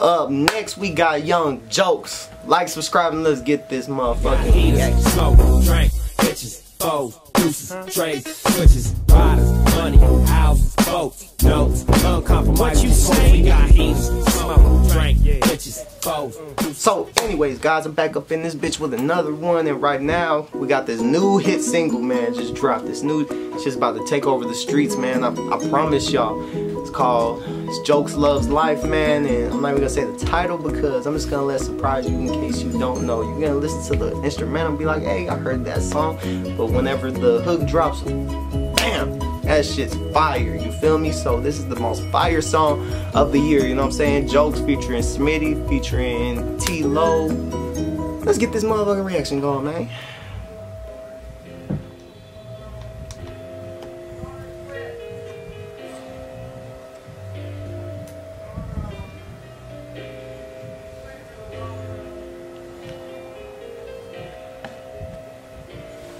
Up next, we got Young Jokes. Like, subscribe, and let's get this motherfucking reaction. Smoke, drink, bitches, foes, deuces, trades, switches, riders, money, houses, boats, notes, uncompromised. What you say? We got heaters, smoke, drink, bitches, foes. So, anyways, guys, I'm back up in this bitch with another one, and right now we got this new hit single, man. Just dropped this new. It's just about to take over the streets, man. I, I promise y'all. It's called it's Jokes Loves Life, man, and I'm not even gonna say the title because I'm just gonna let surprise you in case you don't know. You're gonna listen to the instrumental and be like, hey, I heard that song, but whenever the hook drops, bam, that shit's fire. You feel me? So this is the most fire song of the year. You know what I'm saying? Jokes featuring Smitty, featuring T Lo. Let's get this motherfucking reaction going, man.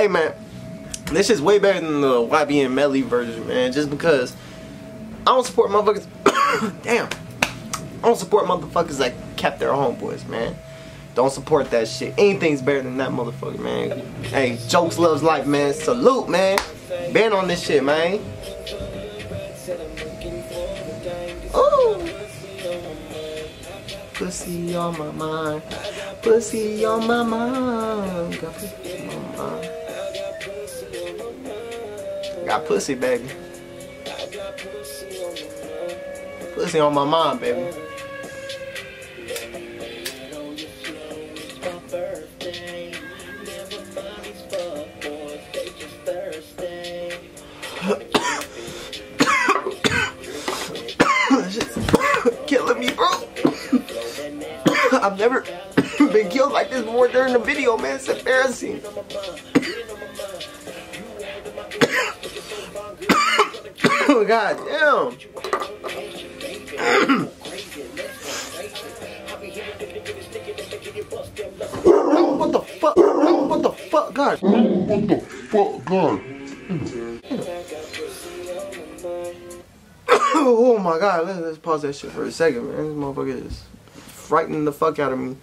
Hey man, this is way better than the YBN Melly version, man. Just because I don't support motherfuckers. Damn. I don't support motherfuckers that kept their homeboys, man. Don't support that shit. Anything's better than that motherfucker, man. Hey, jokes loves life, man. Salute, man. Been on this shit, man. Ooh. Pussy on my mind. Pussy on my mind. Got pussy on my mind. I got pussy, baby. I got pussy on my mind, baby. Killing me, bro. I've never been killed like this before during the video, man. It's embarrassing. oh, God damn. Oh, what the fuck? Oh, what the fuck, God? What the fuck, God? oh my god, let's, let's pause that shit for a second, man. This motherfucker is frightening the fuck out of me.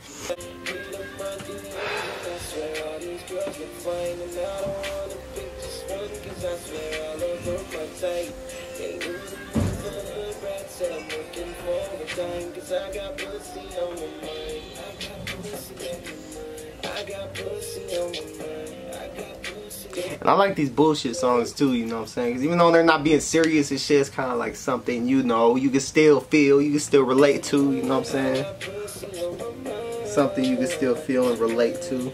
And I like these bullshit songs too, you know what I'm saying? Because even though they're not being serious and shit, it's kind of like something, you know, you can still feel, you can still relate to, you know what I'm saying? Something you can still feel and relate to.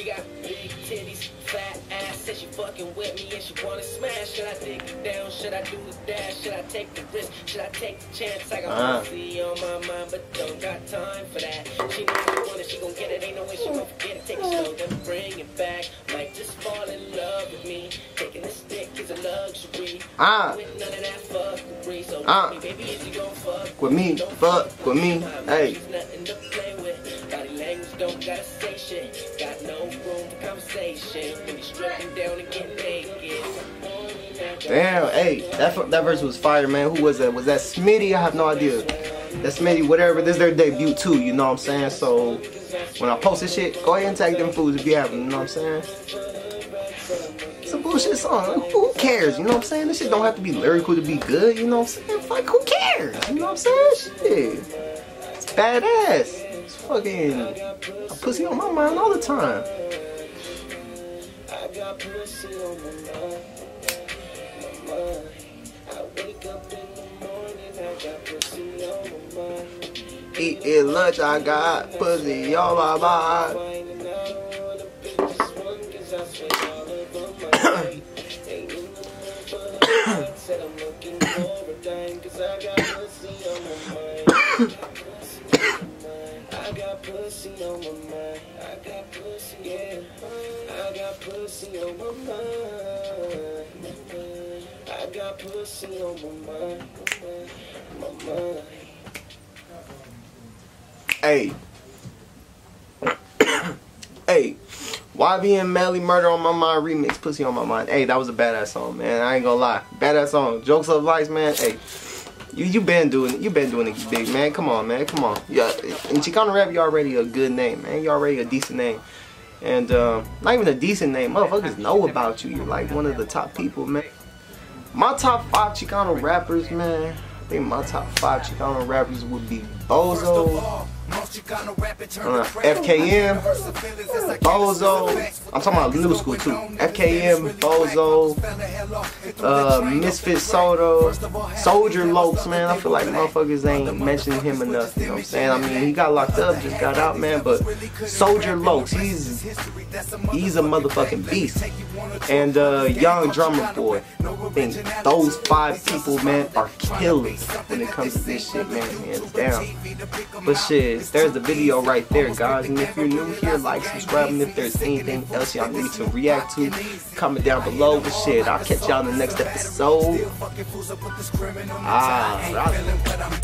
She got big titties, fat ass, said she fucking with me and she wanna smash. Should I dig it down? Should I do the dash? Should I take the risk? Should I take the chance? I got Uh. pussy on my mind, but don't got time for that. She knows she want it, she gon' get it. Ain't no way she gon' forget it. Take it slow, then bring it back. Might just fall in love with me. Taking this dick is a luxury. Ah. With none of that fuckery. So Ah. me, baby, is you gon' fuck With me, fuck with me, hey. Nothing to play with. Body language don't gotta say shit. Conversation. Down and. Damn, hey, that that verse was fire, man. Who was that? Was that Smitty? I have no idea. That Smitty, whatever. This is their debut too, you know what I'm saying? So when I post this shit, go ahead and tag them fools if you have them, you know what I'm saying? It's a bullshit song. Like, who cares? You know what I'm saying? This shit don't have to be lyrical to be good, you know what I'm saying? Fuck, who cares? You know what I'm saying? Shit. It's badass. Fucking a pussy on my mind all the time. I got pussy on my mind. I wake up in the morning Eating lunch, I got pussy on my mind. Got pussy on my mind. I got pussy yeah. I got pussy on my mind. I got pussy on my mind. My mind. Hey. hey. YBN Melly Murder on My Mind remix, Pussy on My Mind. Hey, that was a badass song, man. I ain't gonna lie. Badass song. Jokes of Life, man. Hey. You you been doing it. You been doing it big, man. Come on, man. Come on. Yeah, in Chicano rap, you already a good name, man. You already a decent name. And uh, not even a decent name. Motherfuckers know about you. You're like one of the top people, man. My top five Chicano rappers, man. Think my top five Chicano rappers would be Bozo, uh, FKM, Bozo. I'm talking about new school too. FKM, Bozo, uh, Misfit Soto, Soldier Lokes, man. I feel like motherfuckers ain't mentioning him enough. You know what I'm saying? I mean, he got locked up, just got out, man. But Soldier Lokes, he's he's a motherfucking beast. And uh, Young Drummer Boy. I think those five people, man, are killers when it comes to this shit, man. Hands down. But shit, there's the video right there, guys. And if you're new here, like, subscribe. And if there's anything else y'all need to react to, comment down below. But shit, I'll catch y'all in the next episode. Ah.